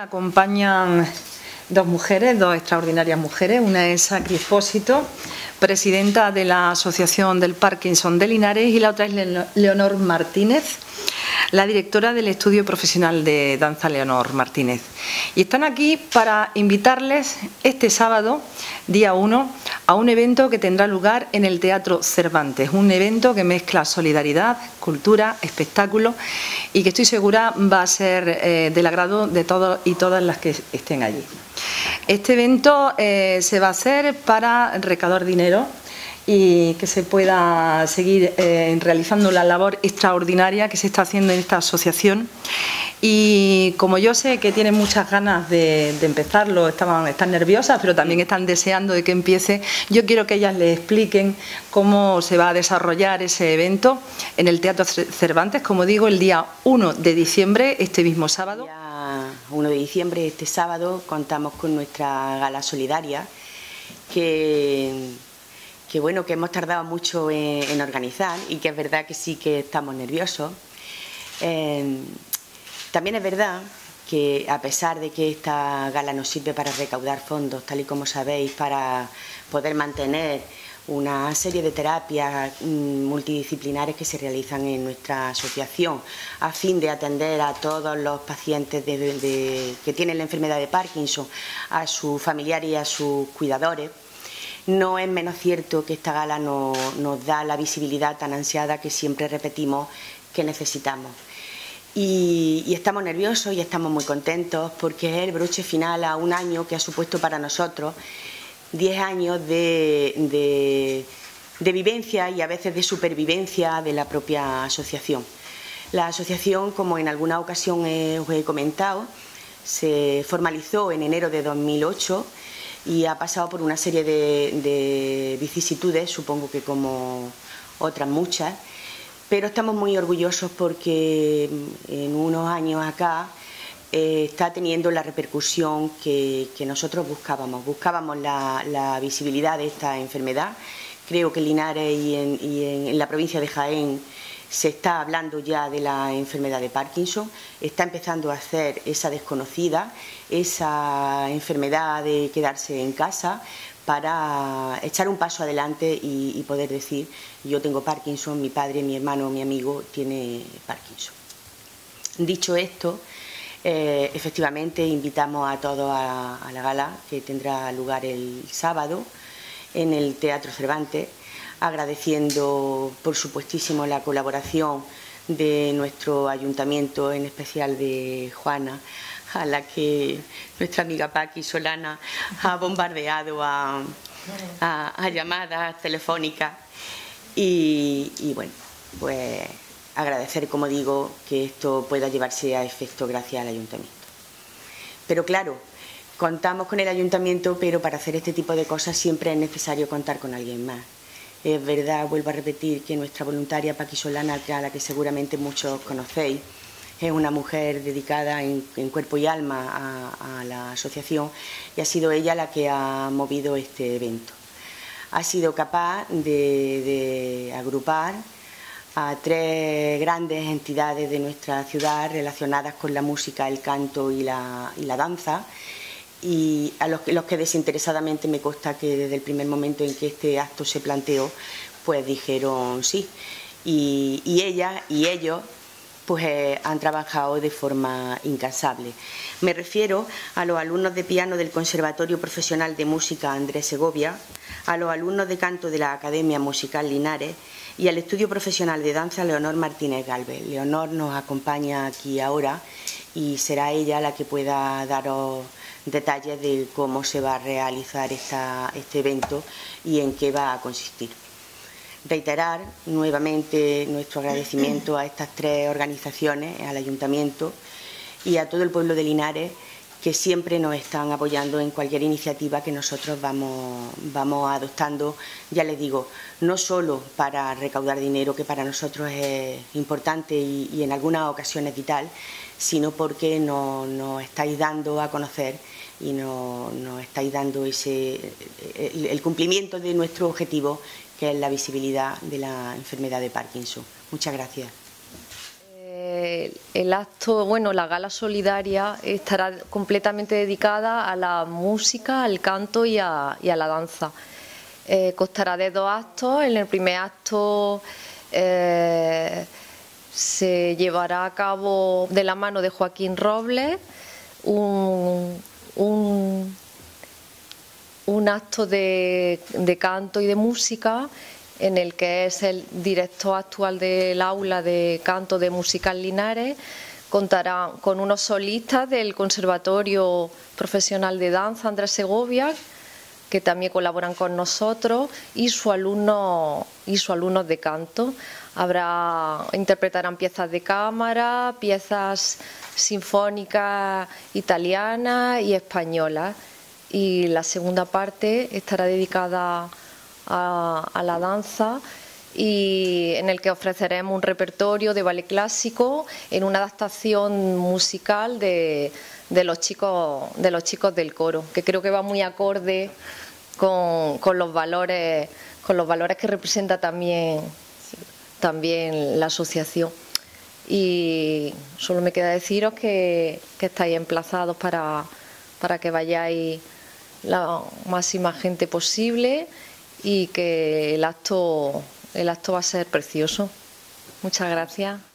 acompañan dos mujeres, dos extraordinarias mujeres. Una es Sacri presidenta de la Asociación del Parkinson de Linares, y la otra es Leonor Martínez, la directora del Estudio Profesional de Danza Leonor Martínez. Y están aquí para invitarles este sábado, día 1, a un evento que tendrá lugar en el Teatro Cervantes, un evento que mezcla solidaridad, cultura, espectáculo y que estoy segura va a ser eh, del agrado de todos y todas las que estén allí. Este evento eh, se va a hacer para recaudar dinero y que se pueda seguir eh, realizando la labor extraordinaria que se está haciendo en esta asociación. Y como yo sé que tienen muchas ganas de, empezarlo, estaban, están nerviosas, pero también están deseando de que empiece, yo quiero que ellas les expliquen cómo se va a desarrollar ese evento en el Teatro Cervantes, como digo, el día 1 de diciembre, este mismo sábado. El día 1 de diciembre, este sábado, contamos con nuestra gala solidaria que que bueno, que hemos tardado mucho en, organizar y que es verdad que sí que estamos nerviosos. Eh, también es verdad que a pesar de que esta gala nos sirve para recaudar fondos, tal y como sabéis, para poder mantener una serie de terapias mm, multidisciplinares que se realizan en nuestra asociación a fin de atender a todos los pacientes que tienen la enfermedad de Parkinson, a sus familiares y a sus cuidadores. No es menos cierto que esta gala nos da la visibilidad tan ansiada que siempre repetimos que necesitamos. Y, estamos nerviosos y estamos muy contentos porque es el broche final a un año que ha supuesto para nosotros 10 años de, vivencia y a veces de supervivencia de la propia asociación. La asociación, como en alguna ocasión os he comentado, se formalizó en enero de 2008 y ha pasado por una serie de, vicisitudes, supongo que como otras muchas, pero estamos muy orgullosos porque en unos años acá eh, está teniendo la repercusión que, nosotros buscábamos. Buscábamos la, visibilidad de esta enfermedad. Creo que Linares y en la provincia de Jaén se está hablando ya de la enfermedad de Parkinson, está empezando a hacer esa desconocida, esa enfermedad de quedarse en casa para echar un paso adelante y, poder decir yo tengo Parkinson, mi padre, mi hermano, mi amigo tiene Parkinson. Dicho esto, eh, efectivamente invitamos a todos a la gala que tendrá lugar el sábado en el Teatro Cervantes agradeciendo por supuestísimo la colaboración de nuestro ayuntamiento, en especial de Juana, a la que nuestra amiga Paqui Solana ha bombardeado a, llamadas telefónicas. Y, bueno, pues agradecer, como digo, que esto pueda llevarse a efecto gracias al ayuntamiento. Pero claro, contamos con el ayuntamiento, pero para hacer este tipo de cosas siempre es necesario contar con alguien más. Es verdad, vuelvo a repetir, que nuestra voluntaria Paqui Solana, a la que seguramente muchos conocéis, es una mujer dedicada en, cuerpo y alma a, la asociación y ha sido ella la que ha movido este evento. Ha sido capaz de, agrupar a tres grandes entidades de nuestra ciudad relacionadas con la música, el canto y la danza y a los, que desinteresadamente me consta que desde el primer momento en que este acto se planteó, pues dijeron sí. Y, y ella y ellos pues eh, han trabajado de forma incansable. Me refiero a los alumnos de piano del Conservatorio Profesional de Música Andrés Segovia, a los alumnos de canto de la Academia Musical Linares y al Estudio Profesional de Danza Leonor Martínez Galvez. Leonor nos acompaña aquí ahora y será ella la que pueda daros detalles de cómo se va a realizar este evento y en qué va a consistir. Reiterar nuevamente nuestro agradecimiento a estas tres organizaciones, al Ayuntamiento y a todo el pueblo de Linares que siempre nos están apoyando en cualquier iniciativa que nosotros vamos, vamos adoptando, ya les digo, no solo para recaudar dinero, que para nosotros es importante y, en algunas ocasiones vital, sino porque nos, estáis dando a conocer y nos, estáis dando ese, el, cumplimiento de nuestro objetivo, que es la visibilidad de la enfermedad de Parkinson. Muchas gracias. Eh, el acto, bueno, la gala solidaria estará completamente dedicada a la música, al canto y a, la danza. Eh, constará de dos actos. En el primer acto eh, se llevará a cabo de la mano de Joaquín Robles un, un, acto de, de canto y de música en el que es el director actual del aula de canto de Musical Linares. Contará con unos solistas del Conservatorio Profesional de Danza Andrés Segovia, que también colaboran con nosotros, y su alumnos de canto. Habrá, interpretarán piezas de cámara, piezas sinfónicas italianas y españolas. Y la segunda parte estará dedicada a, la danza y en el que ofreceremos un repertorio de ballet clásico en una adaptación musical de, los chicos de los chicos del coro, que creo que va muy acorde con, los valores con los valores que representa también también la asociación. Y solo me queda deciros que, que estáis emplazados para, para que vayáis la máxima gente posible y que el acto, el acto va a ser precioso. Muchas gracias.